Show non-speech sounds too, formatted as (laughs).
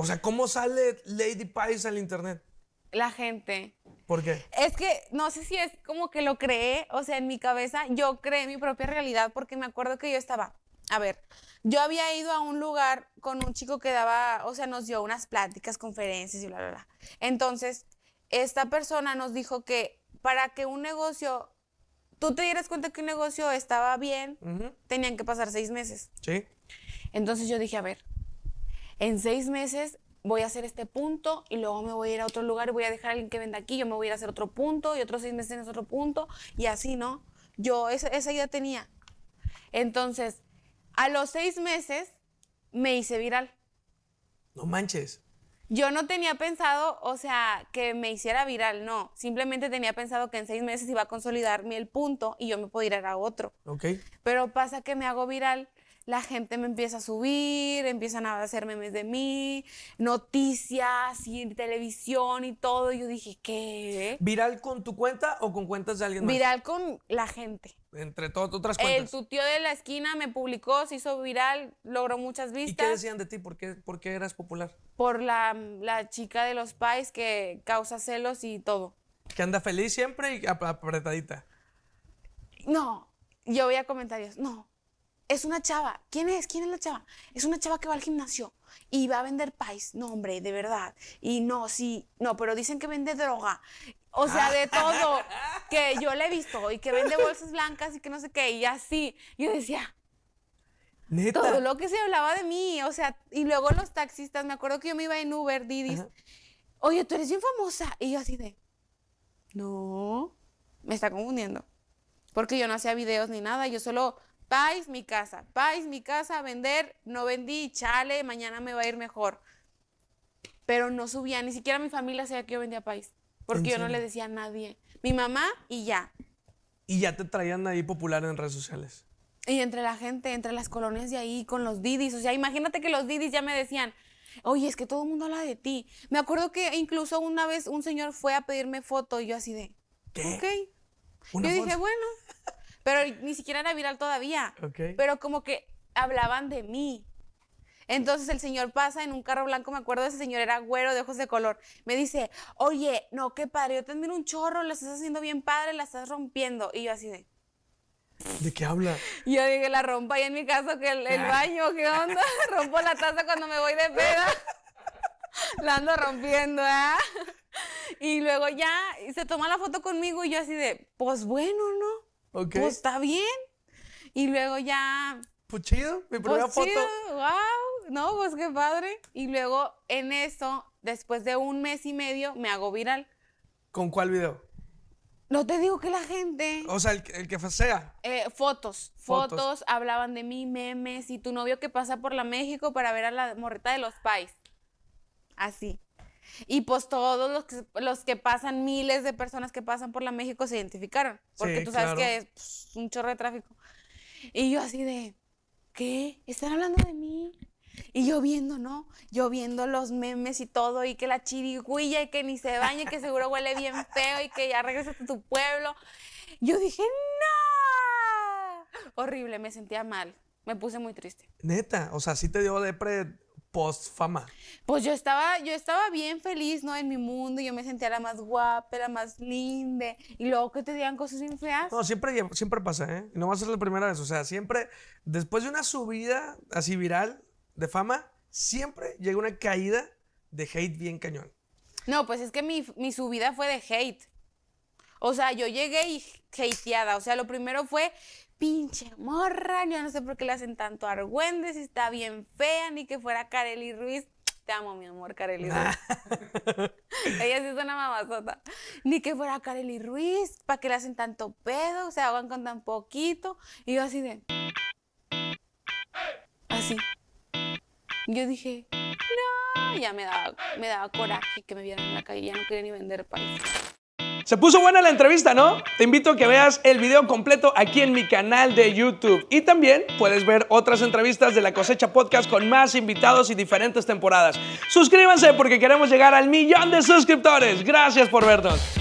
O sea, ¿cómo sale Lady Pies al internet? La gente. ¿Por qué? Es que no sé si es como que lo creé, o sea, en mi cabeza yo creé mi propia realidad porque me acuerdo que yo estaba, a ver, yo había ido a un lugar con un chico que daba, o sea, nos dio unas pláticas, conferencias y bla, bla, bla. Entonces, esta persona nos dijo que para que un negocio, tú te dieras cuenta que un negocio estaba bien, tenían que pasar seis meses. Sí. Entonces yo dije, a ver, en seis meses voy a hacer este punto y luego me voy a ir a otro lugar y voy a dejar a alguien que venda aquí, yo me voy a ir a hacer otro punto y otros seis meses en otro punto y así, ¿no? Yo esa, esa idea tenía. Entonces, a los seis meses me hice viral. No manches. Yo no tenía pensado, o sea, que me hiciera viral, no. Simplemente tenía pensado que en seis meses iba a consolidarme el punto y yo me podía ir a otro. Ok. Pero pasa que me hago viral, la gente me empieza a subir, empiezan a hacer memes de mí, noticias y televisión y todo. Y yo dije, ¿qué? ¿Viral con tu cuenta o con cuentas de alguien más? Viral con la gente. Entre todas otras El cuentas. tu tío de la esquina me publicó, se hizo viral, logró muchas ¿Y qué vistas decían de ti? ¿Por qué, por qué eras popular? por la, la chica de los pais que causa celos y todo. Que anda feliz siempre y ap- apretadita. No, yo veía comentarios. No, es una chava. ¿Quién es? ¿Quién es la chava? Es una chava que va al gimnasio y va a vender pais. No, hombre, de verdad. Y no, sí, no, pero dicen que vende droga. O sea, de todo. (laughs) Que yo le he visto y que vende bolsas blancas y que no sé qué. Y así. Yo decía, Neta. todo lo que se hablaba de mí. O sea, y luego los taxistas, me acuerdo que yo me iba en Uber, Didis. Ajá. Oye, tú eres bien famosa. Y yo así de, no, me está confundiendo. Porque yo no hacía videos ni nada, yo solo, pais, mi casa, pais, mi casa, vender, no vendí, chale, mañana me va a ir mejor. Pero no subía, ni siquiera mi familia sabía que yo vendía pais. Porque ¿En yo no le decía a nadie. Mi mamá y ya. Y ya te traían ahí popular en redes sociales. Y entre la gente, entre las colonias de ahí, con los didis. O sea, imagínate que los didis ya me decían, oye, es que todo el mundo habla de ti. Me acuerdo que incluso una vez un señor fue a pedirme foto y yo así de, ¿Qué? ok. Una yo dije, bueno. (laughs) Pero ni siquiera era viral todavía. Ok. Pero como que hablaban de mí. Entonces el señor pasa en un carro blanco, me acuerdo, ese señor era güero de ojos de color. Me dice, oye, no, qué padre, yo te admiro un chorro, la estás haciendo bien padre, la estás rompiendo. Y yo así de, ¿De qué habla? y yo dije, la rompo ahí en mi casa, que el, el baño, ¿qué onda? (laughs) Rompo la taza cuando me voy de peda. (laughs) La ando rompiendo, ¿ah? Y luego ya se toma la foto conmigo y yo así de, pues bueno, ¿no? Ok. Pues está bien. Y luego ya, Pues chido. Mi primera pues foto. chido, wow, no, pues qué padre. Y luego en eso, después de un mes y medio, me hago viral. ¿Con cuál video? No te digo que la gente... O sea, el, que- el que sea. Eh, fotos, Fotos. fotos, hablaban de mí, memes, y tu novio que pasa por la México para ver a la morrita de los pais. Así. Y pues todos los que, los que pasan, miles de personas que pasan por la México se identificaron. Porque Sí, tú sabes claro. que es pues, un chorro de tráfico. Y yo así de, ¿qué? ¿Están hablando de mí? Y yo viendo, ¿no? Yo viendo los memes y todo, y que la chirigüilla, y que ni se bañe, que seguro huele bien feo, y que ya regresas a tu pueblo. Yo dije, ¡no! Horrible, me sentía mal. Me puse muy triste. Neta. O sea, sí te dio depre post fama. Pues yo estaba, yo estaba bien feliz, ¿no? En mi mundo, yo me sentía la más guapa, la más linda. Y luego que te digan cosas bien feas. No, siempre, siempre pasa, ¿eh? Y no va a ser la primera vez. O sea, siempre, después de una subida así viral de fama, siempre llega una caída de hate bien cañón. No, pues es que mi, mi subida fue de hate. O sea, yo llegué y hateada. O sea, lo primero fue, pinche morra, yo no sé por qué le hacen tanto argüende, si está bien fea, ni que fuera Kareli Ruiz. Te amo, mi amor, Kareli Ruiz. (laughs) Ella sí es una mamazota. Ni que fuera Kareli Ruiz, ¿para qué le hacen tanto pedo? Se ahogan con tan poquito. Y yo así de... Así. Yo dije, no, ya me daba, me daba coraje que me vieran en la calle, ya no quería ni vender país. Se puso buena la entrevista, ¿no? Te invito a que veas el video completo aquí en mi canal de YouTube. Y también puedes ver otras entrevistas de La Cosecha Podcast con más invitados y diferentes temporadas. Suscríbanse porque queremos llegar al millón de suscriptores. Gracias por vernos.